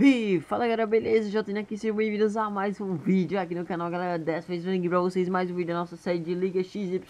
E fala galera, beleza? Já tenho aqui, sejam bem-vindos a mais um vídeo aqui no canal galera. Dessa vez vim pra vocês mais um vídeo da nossa série de Liga XYZ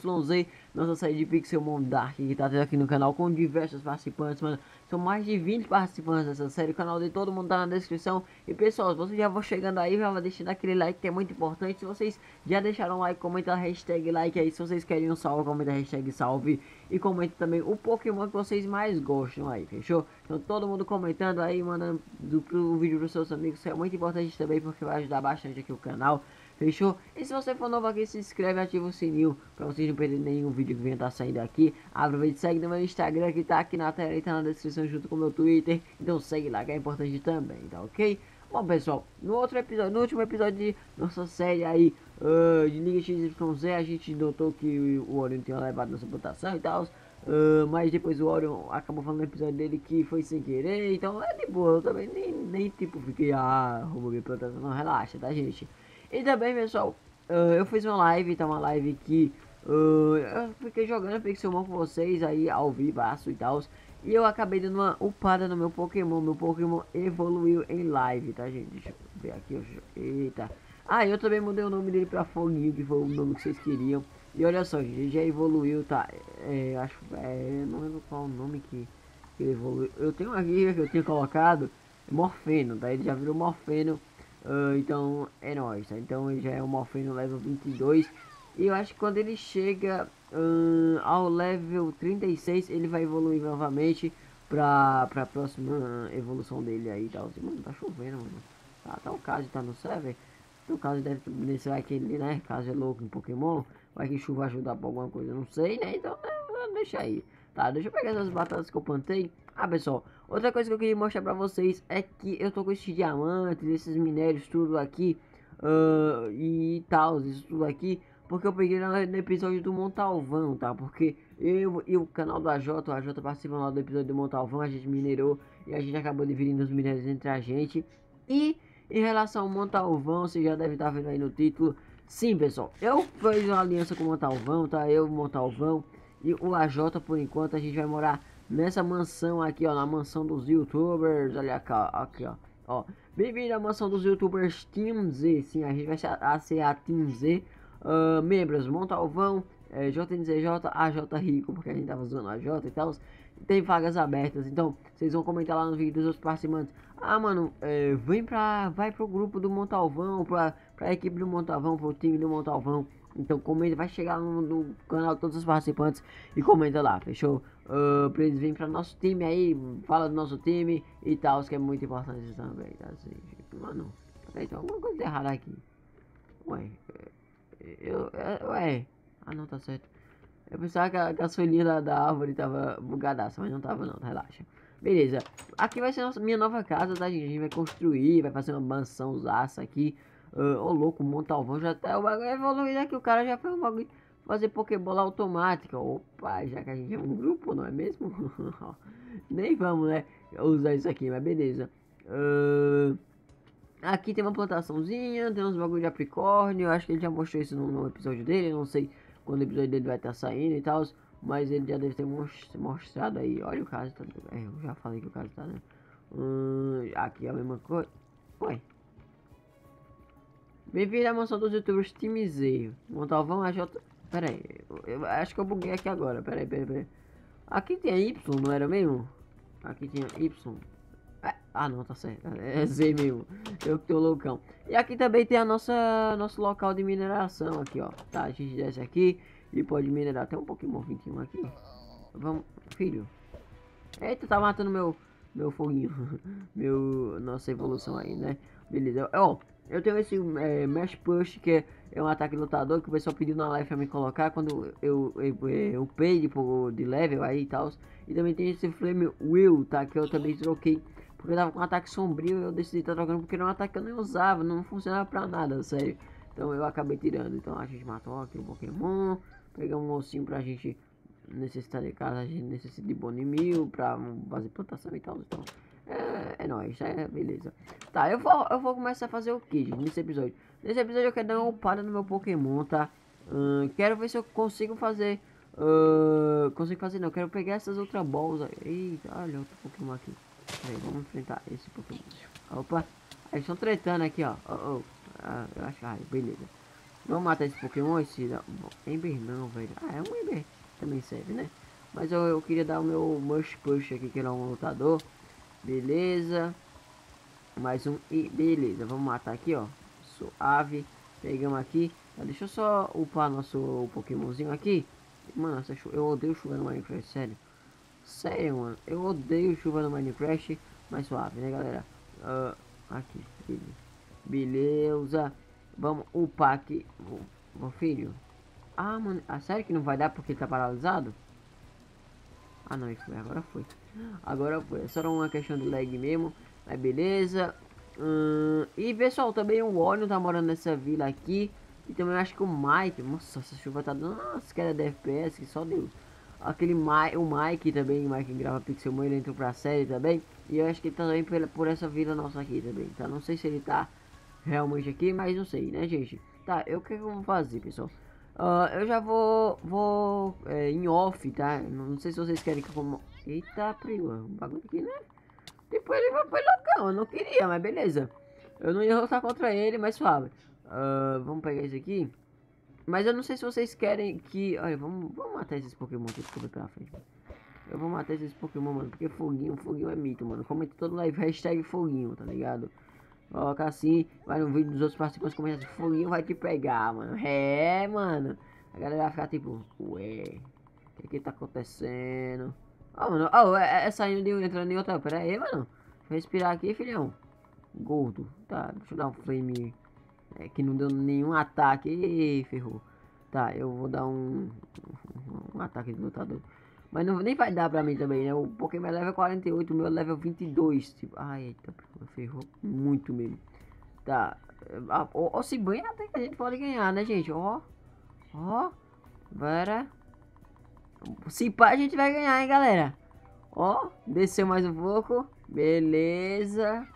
Nossa série de Pixelmon Dark que tá tendo aqui no canal com diversos participantes, mano. São mais de 20 participantes dessa série, o canal de todo mundo tá na descrição. E pessoal, se vocês já vão chegando aí, já vai deixando aquele like que é muito importante. Se vocês já deixaram like, comenta a hashtag like aí. Se vocês querem um salve, comenta a hashtag salve. E comenta também o Pokémon que vocês mais gostam aí, fechou? Então todo mundo comentando aí, mandando do, vídeo para seus amigos, é muito importante também porque vai ajudar bastante aqui o canal, fechou? E se você for novo aqui, se inscreve e ativa o sininho para vocês não perderem nenhum vídeo que venha estar tá saindo aqui. Aproveite e segue no meu Instagram que tá aqui na tela e tá na descrição junto com o meu Twitter, então segue lá que é importante também, tá ok? Bom pessoal, no outro episódio, no último episódio de nossa série aí uh, de Liga XYZ, a gente notou que o Orion tinha levado nossa votação e tal. Uh, mas depois o Orion acabou falando no episódio dele que foi sem querer, então é de boa, eu também nem, nem tipo fiquei, ah, roubou minha plantação, não, relaxa, tá gente? E também pessoal, uh, eu fiz uma live, tá uma live que uh, eu fiquei jogando Pixelmon com vocês aí ao vivaço e tal, e eu acabei dando uma upada no meu Pokémon, meu Pokémon evoluiu em live, tá gente? Deixa eu ver aqui, eu... eita. Ah, eu também mudei o nome dele pra Foguinho, que foi o nome que vocês queriam. E olha só, gente, já evoluiu, tá? É, acho, é, não lembro qual o nome que, que ele evoluiu. Eu tenho aqui que eu tinha colocado Morfeno, tá? Ele já virou Morfeno, uh, então é nóis, tá? Então ele já é o Morfeno level 22. E eu acho que quando ele chega uh, ao level 36, ele vai evoluir novamente pra, pra próxima evolução dele aí, tá? Assim, mano, tá chovendo, mano. Tá, tá o caso, tá no server. No caso deve ser aquele, né? Caso é louco em Pokémon. Vai que chuva ajuda pra alguma coisa, não sei, né? Então, né, deixa aí. Tá, deixa eu pegar essas batatas que eu plantei. Ah, pessoal, outra coisa que eu queria mostrar pra vocês é que eu tô com esses diamantes, esses minérios, tudo aqui. Uh, e tal, isso tudo aqui. Porque eu peguei no, episódio do Montalvão, tá? Porque eu e o canal do AJ, o AJ participam lá do episódio do Montalvão, a gente minerou e a gente acabou dividindo os minérios entre a gente. E em relação ao Montalvão, você já deve estar vendo aí no título, Sim, pessoal, eu fiz uma aliança com o Montalvão, tá? Eu, Montalvão e o AJ, por enquanto, a gente vai morar nessa mansão aqui, ó, na mansão dos youtubers, olha ó, aqui, ó. ó. Bem-vindo à mansão dos youtubers Team Z, sim, a gente vai ser a, ser a Team Z. Uh, membros, Montalvão, é, JNZJ, AJ Rico, porque a gente tava usando AJ e tal. Tem vagas abertas, então vocês vão comentar lá no vídeo dos outros participantes. Ah, mano, é, vem pra. Vai pro grupo do Montalvão, pra, pra equipe do Montalvão, pro time do Montalvão. Então comenta, vai chegar no, no canal todos os participantes e comenta lá, fechou? Uh, pra eles virem pra nosso time aí, fala do nosso time e tal, que é muito importante também, tá? Assim, mano, peraí, tem alguma coisa errada aqui. Ué, eu, eu, ué, ah não, tá certo. Eu pensava que a gasolina da, da árvore tava bugadaça, mas não tava não, relaxa. Beleza, aqui vai ser nossa, minha nova casa, tá gente? A gente vai construir, vai fazer uma mansão zaça aqui. Ô uh, oh, louco, Montalvão já tá o bagulho evoluído aqui, o cara já fez um bagulho fazer Pokébola automática. Opa, já que a gente é um grupo, não é mesmo? Nem vamos, né, usar isso aqui, mas beleza. Uh, aqui tem uma plantaçãozinha, tem uns bagulho de apricórnio, acho que ele já mostrou isso no, no episódio dele, não sei quando o episódio dele vai estar tá saindo e tal. Mas ele já deve ter mostrado aí. Olha o caso. Tá, é, eu já falei que o caso tá, né? Hum, aqui é a mesma coisa. Ué. Bem-vindo à mansão dos youtubers Timizeio. Montalvão AJ. Pera aí. Eu, eu, acho que eu buguei aqui agora. Pera aí, pera aí, pera aí. Aqui tinha Y, não era mesmo? Aqui tinha Y. É, ah não, tá certo. É Z mesmo. Eu que tô loucão. E aqui também tem a nossa nosso local de mineração aqui, ó. Tá, a gente desce aqui e pode minerar até um Pokémon 21 aqui. Vamos, filho. Eita, tá matando meu meu foguinho. meu nossa evolução aí, né? Beleza. Ó, eu tenho esse é, Mesh Push que é um ataque lutador que o pessoal pediu na live pra me colocar quando eu eu, eu upei de, de level aí e tal. E também tem esse Flame Will, tá? Que eu também troquei porque eu tava com um ataque sombrio eu decidi estar tá trocando porque era um ataque que eu nem usava, não funcionava pra nada, sério. Então eu acabei tirando. Então a gente matou aqui o Pokémon, pegamos um ossinho pra gente necessitar de casa, a gente necessita de Bonimil pra fazer plantação e tal. Então é, é nóis, é beleza. Tá, eu vou, eu vou começar a fazer o que, nesse episódio? Nesse episódio eu quero dar uma upada no meu Pokémon, tá? Hum, quero ver se eu consigo fazer. Uh, consigo fazer não, quero pegar essas outras bolsas. Eita, olha outro Pokémon aqui. Peraí, vamos enfrentar esse Pokémon. Opa. Eles estão tretando aqui, ó. Oh, oh. Ah, eu acho. Ah, beleza. Vamos matar esse Pokémon, esse... Ember não, velho. Ah, é um Ember. Também serve, né? Mas eu, eu queria dar o meu Mush Push aqui, que ele é um lutador. Beleza. Mais um. E beleza, vamos matar aqui, ó. Suave. Pegamos aqui. Ah, deixa eu só upar nosso Pokémonzinho aqui. Mano, eu odeio chuva no Minecraft, sério. Sério, mano. Eu odeio chuva no Minecraft. Mais suave, né, galera? Uh, aqui, beleza. Vamos upar aqui. Meu filho. Ah, mano. A sério que não vai dar porque tá paralisado? Ah, não. Foi. Agora foi. Agora foi. É só uma questão de lag mesmo. Mas beleza. Hum, e pessoal, também o Onion tá morando nessa vila aqui. E também acho que o Mike. Nossa, essa chuva tá dando umas quedas de FPS que só Deus. Aquele Mike, o Mike também, o Mike grava Pixelmon, ele entrou pra série também. E eu acho que ele tá também por, por essa vila nossa aqui também, tá? Não sei se ele tá realmente aqui, mas não sei, né, gente? Tá, eu o que, eu vou fazer, pessoal? Uh, eu já vou, vou é, em off, tá? Não sei se vocês querem que eu como... Eita, prima, um bagulho aqui, né? Depois ele foi loucão, eu não queria, mas beleza. Eu não ia lutar contra ele, mas suave. Uh, vamos pegar esse aqui. Mas eu não sei se vocês querem que... Olha, vamos, vamos matar esses Pokémon aqui pela frente. Eu vou matar esses Pokémon, mano. Porque foguinho, foguinho é mito, mano. Comenta todo live, hashtag foguinho, tá ligado? Coloca assim, vai no vídeo dos outros participantes, comenta assim, foguinho vai te pegar, mano. É, mano. A galera vai ficar tipo, ué, o que que tá acontecendo? Ó, oh, mano, ó, oh, é, é saindo de um, entrando em outra. Pera aí, mano. Respirar aqui, filhão. Gordo. Tá, deixa eu dar um flame é, que não deu nenhum ataque. E ferrou. Tá, eu vou dar um, um, ataque de lutador. Mas não, nem vai dar pra mim também, né? O Pokémon é level 48, o meu é level 22. Tipo, ai, eita, ferrou muito mesmo. Tá. Ou, ou se banha até que a gente pode ganhar, né, gente? Ó. Ó. Bora. Se pá, a gente vai ganhar, hein, galera. Ó, desceu mais um pouco. Beleza.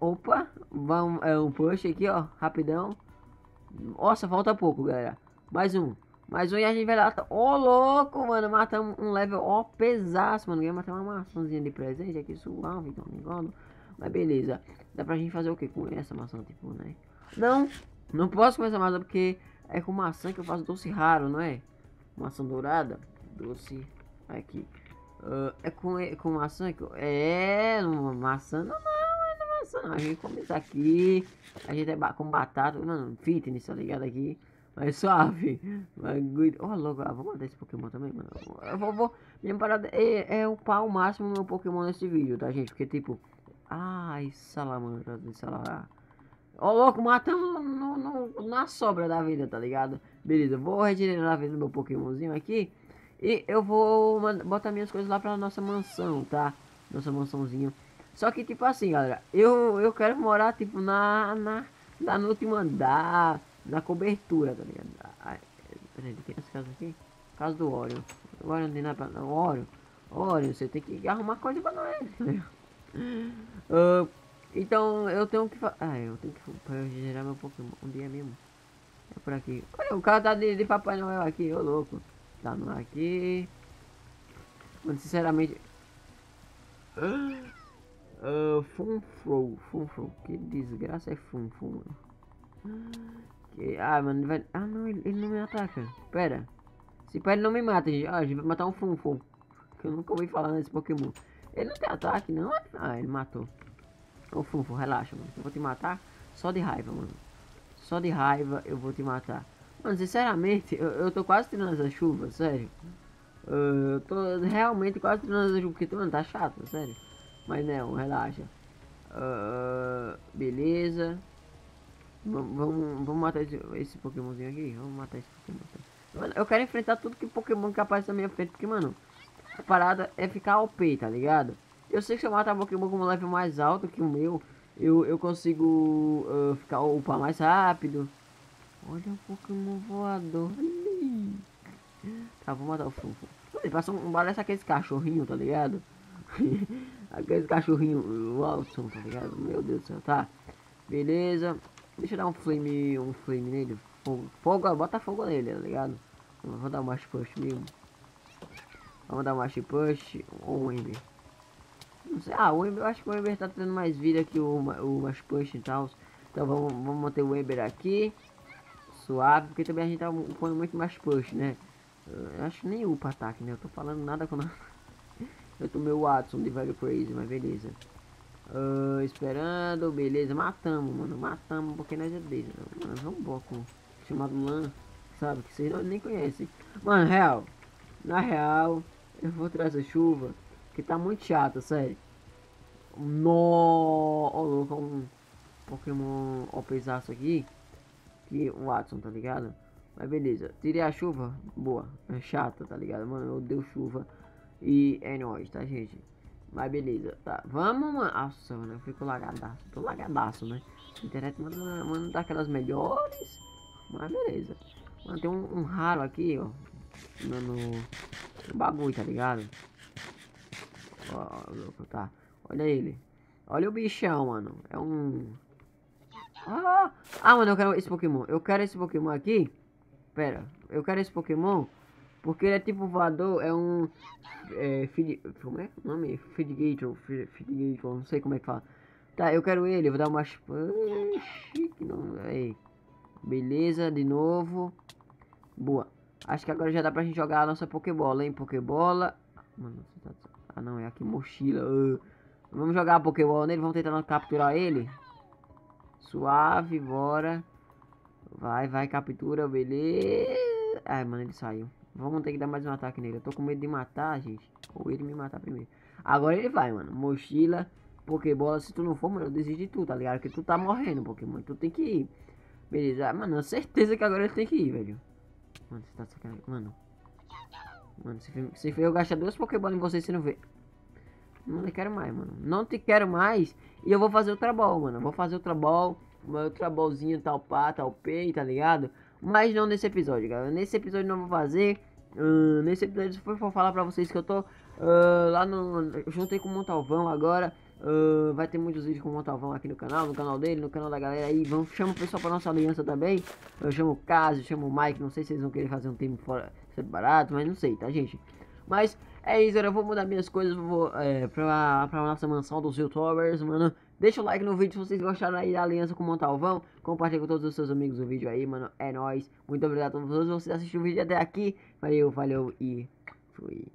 Opa, vamos, é um push aqui, ó, rapidão. Nossa, falta pouco, galera. Mais um. Mais um e a gente vai lá. Ô, oh, louco, mano. Matamos um level, ó, oh, pesaço, mano. Ganhei matar uma maçãzinha de presente aqui, suave, então me engano. Mas beleza. Dá pra gente fazer o que com essa maçã, tipo, né? Não, não posso com essa maçã porque é com maçã que eu faço doce raro, não é? Maçã dourada. Doce. Aqui. Uh, é com, é com maçã que eu... É, maçã não, não não, a gente come isso aqui, a gente é com batata, mano, fitness, tá ligado aqui. Mas suave. Bagulho. Ó, oh, logo, ah, vou mandar esse Pokémon também, mano. Eu vou, vou. Minha parada é, é upar ao máximo meu Pokémon nesse vídeo, tá, gente? Porque, tipo. Ai, salamandra, salamandra. Ó, oh, louco, matamos no, no, na sobra da vida, tá ligado? Beleza, vou regenerar a vida do meu Pokémonzinho aqui. E eu vou botar minhas coisas lá pra nossa mansão, tá? Nossa mansãozinho. Só que, tipo assim, galera, eu, eu quero morar, tipo, na, na, na no último andar, na cobertura, tá ligado? Ai, peraí, tem essa casa aqui? Casa do Oreo. Agora não tem nada pra... Oreo, Oreo, você tem que arrumar coisa pra nós, uh, Então, eu tenho que... Ah, eu tenho que... Pra gerar meu Pokémon, um dia mesmo. É por aqui. Olha, o cara tá de, de Papai Noel aqui, ô louco. Tá no aqui. Sinceramente... Uh, Funfro, Funfro, que desgraça é Funfro, mano. Que, ah, mano. Ah, não, ele, ele, não me ataca. Pera. Se pá, ele não me mata, gente. Ah, a gente vai matar um Funfro. Que eu nunca ouvi falar nesse Pokémon. Ele não tem ataque, não? Ah, ele matou. Ô, Funfro, relaxa, mano. Eu vou te matar só de raiva, mano. Só de raiva eu vou te matar. Mano, sinceramente, eu, eu tô quase tirando essa chuva, sério. Uh, eu tô realmente quase tirando essa chuva, porque, mano, tá chato, sério. Mas não, relaxa. Uh, beleza. Vamos, vamos matar esse, esse Pokémonzinho aqui. Vamos matar esse Pokémon. Mano, eu quero enfrentar tudo que Pokémon que aparece na minha frente. Porque, mano, a parada é ficar OP, tá ligado? Eu sei que se eu matar Pokémon com um level mais alto que o meu, eu, eu consigo uh, ficar upar mais rápido. Olha o Pokémon voador. Tá, vou matar o Funfo. Ele passa um, parece aqueles cachorrinhos, tá ligado? Aqueles cachorrinhos Watson, tá ligado? Meu Deus do céu, tá? Beleza. Deixa eu dar um flame, um flame nele. Fogo, fogo bota fogo nele, tá ligado? Vou dar um mash push mesmo. Vamos dar um mash push ou um ember. Não sei. Ah, o Ember, eu acho que o Ember tá tendo mais vida que o, o Mash Push e tal. Então vamos, vamos manter o Ember aqui. Suave, porque também a gente tá pondo muito mais push, né? Eu acho nem upa ataque, né? Eu tô falando nada com nada. Eu tomei o Watson de Velho Crazy, mas beleza. Uh, esperando, beleza. Matamos, mano. Matamos porque nós é dele. Mano, vamos embora com chamado Lan, sabe? Que vocês nem conhecem. Mano, real. Na real, eu vou trazer chuva. Que tá muito chata, sério. No, ó, louco, um Pokémon ó pesaço aqui. Que o Watson, tá ligado? Mas beleza, tirei a chuva, boa. É chata, tá ligado? Mano, eu deu chuva. E é nóis, tá, gente? Mas beleza, tá. Vamos, mano. Nossa, mano, eu fico lagadaço. Tô lagadaço, né? A internet, mano, mano, daquelas melhores. Mas beleza. Mano, tem um, um raro aqui, ó. No, no, no, bagulho, tá ligado? Ó, louco, tá. Olha ele. Olha o bichão, mano. É um... Ah, ah, mano, eu quero esse Pokémon. Eu quero esse Pokémon aqui. Pera, eu quero esse Pokémon. Porque ele é tipo voador, é um... É, feed, como é o nome? Feedgator, Feedgator, não sei como é que fala. Tá, eu quero ele, vou dar uma... Chique, não... Aí. Beleza, de novo. Boa. Acho que agora já dá pra gente jogar a nossa Pokébola, hein? Pokébola. Mano, tá... Ah, não, é aqui mochila. Uh. Vamos jogar a Pokébola nele, vamos tentar capturar ele. Suave, bora. Vai, vai, captura, beleza. Ai, mano, ele saiu. Vamos ter que dar mais um ataque nele. Eu tô com medo de matar, gente. Ou ele me matar primeiro. Agora ele vai, mano. Mochila, Pokébola. Se tu não for, mano, eu desisto de tu, tá ligado? Porque tu tá morrendo, Pokémon. Tu tem que ir. Beleza. Mano, certeza que agora ele tem que ir, velho. Mano, você tá sacanagem. Mano. Mano, se, se eu gastar duas Pokébolas em você, você não vê. Não te quero mais, mano. Não te quero mais. E eu vou fazer outra ball, mano. vou fazer ball. Uma outra ballzinha tal pá, tal P, tá ligado? Mas não nesse episódio, galera. Nesse episódio não vou fazer. Uh, nesse episódio foi for falar pra vocês que eu tô uh, lá no. Eu juntei com o Montalvão agora. Uh, vai ter muitos vídeos com o Montalvão aqui no canal, no canal dele, no canal da galera aí. Vamos, chama o pessoal pra nossa aliança também. Eu chamo o Caso, chamo o Mike. Não sei se eles vão querer fazer um tempo fora separado, mas não sei, tá, gente? Mas é isso, eu vou mudar minhas coisas vou, é, pra nossa mansão dos youtubers, mano. Deixa o like no vídeo se vocês gostaram aí da aliança com o Montalvão. Compartilha com todos os seus amigos o vídeo aí, mano. É nóis. Muito obrigado a todos vocês que assistiram o vídeo até aqui. Valeu, valeu e fui.